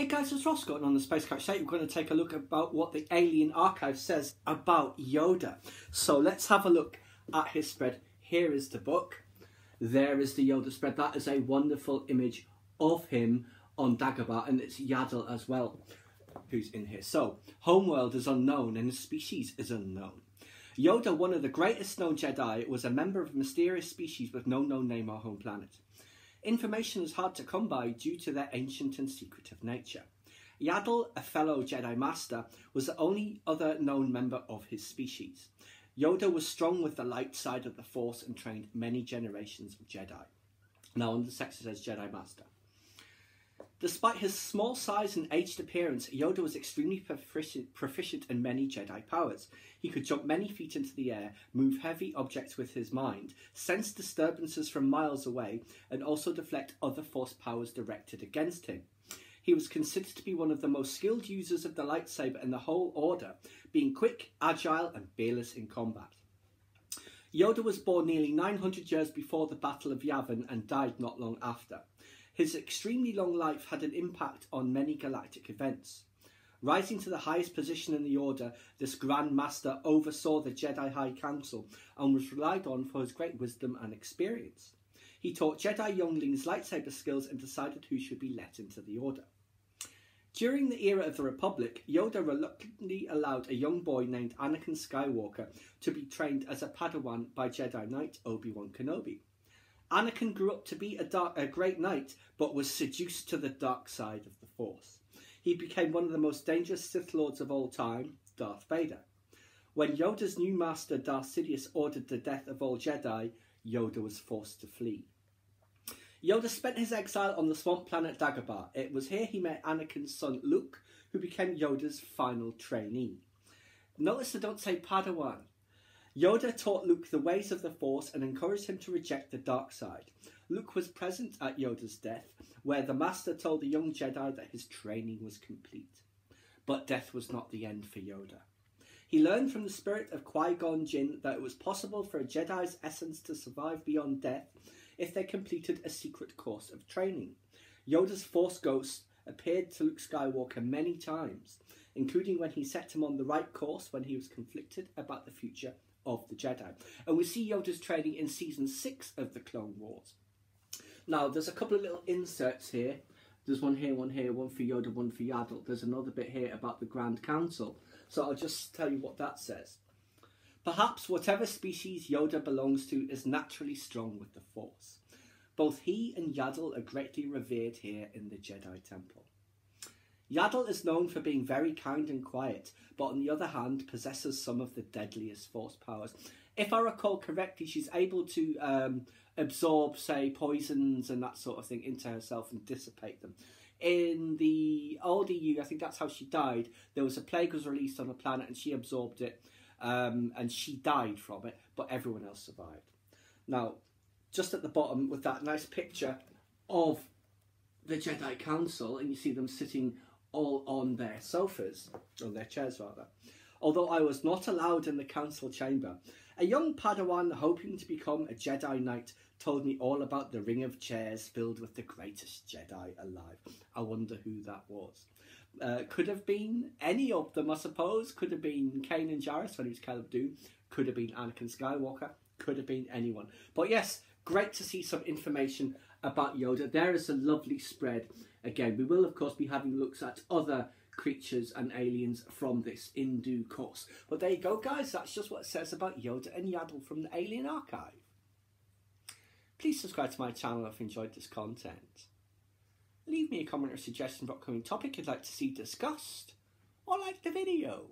Hey guys, it's Ross Scotton on the Space Couch. Today we're going to take a look about what the Alien Archive says about Yoda. So let's have a look at his spread. Here is the book. There is the Yoda spread. That is a wonderful image of him on Dagobah, and it's Yaddle as well, who's in here. So, homeworld is unknown, and his species is unknown. Yoda, one of the greatest known Jedi, was a member of a mysterious species with no known name or home planet. Information is hard to come by due to their ancient and secretive nature. Yaddle, a fellow Jedi Master, was the only other known member of his species. Yoda was strong with the light side of the Force and trained many generations of Jedi. Now, on the section says Jedi Master. Despite his small size and aged appearance, Yoda was extremely proficient, in many Jedi powers. He could jump many feet into the air, move heavy objects with his mind, sense disturbances from miles away, and also deflect other Force powers directed against him. He was considered to be one of the most skilled users of the lightsaber in the whole Order, being quick, agile, and fearless in combat. Yoda was born nearly 900 years before the Battle of Yavin and died not long after. His extremely long life had an impact on many galactic events. Rising to the highest position in the Order, this Grand Master oversaw the Jedi High Council and was relied on for his great wisdom and experience. He taught Jedi younglings lightsaber skills and decided who should be let into the Order. During the era of the Republic, Yoda reluctantly allowed a young boy named Anakin Skywalker to be trained as a Padawan by Jedi Knight Obi-Wan Kenobi. Anakin grew up to be a, dark, a great knight, but was seduced to the dark side of the Force. He became one of the most dangerous Sith Lords of all time, Darth Vader. When Yoda's new master Darth Sidious ordered the death of all Jedi, Yoda was forced to flee. Yoda spent his exile on the swamp planet Dagobah. It was here he met Anakin's son Luke, who became Yoda's final trainee. Notice I don't say Padawan. Yoda taught Luke the ways of the Force and encouraged him to reject the dark side. Luke was present at Yoda's death, where the Master told the young Jedi that his training was complete. But death was not the end for Yoda. He learned from the spirit of Qui Gon Jinn that it was possible for a Jedi's essence to survive beyond death if they completed a secret course of training. Yoda's Force Ghost appeared to Luke Skywalker many times, including when he set him on the right course when he was conflicted about the future of the Jedi. And we see Yoda's training in season six of the Clone Wars. Now, there's a couple of little inserts here. There's one here, one here, one for Yoda, one for Yaddle. There's another bit here about the Grand Council. So I'll just tell you what that says. Perhaps whatever species Yoda belongs to is naturally strong with the Force. Both he and Yaddle are greatly revered here in the Jedi Temple. Yaddle is known for being very kind and quiet, but on the other hand, possesses some of the deadliest force powers. If I recall correctly, she's able to um, absorb, say, poisons and that sort of thing into herself and dissipate them. In the old EU, I think that's how she died. There was a plague was released on a planet and she absorbed it, um, and she died from it, but everyone else survived. Now, just at the bottom with that nice picture of the Jedi Council, and you see them sitting all on their sofas, on their chairs rather. Although I was not allowed in the council chamber, a young Padawan hoping to become a Jedi Knight told me all about the ring of chairs filled with the greatest Jedi alive. I wonder who that was. Uh, could have been any of them, I suppose. Could have been Kanan Jarrus when he was Caleb Dume. Could have been Anakin Skywalker. Could have been anyone. But yes, great to see some information about Yoda. There is a lovely spread Again, we will of course be having looks at other creatures and aliens from this in due course. But there you go, guys. That's just what it says about Yoda and Yaddle from the Alien Archive. Please subscribe to my channel if you enjoyed this content. Leave me a comment or suggestion about upcoming topic you'd like to see discussed, or like the video.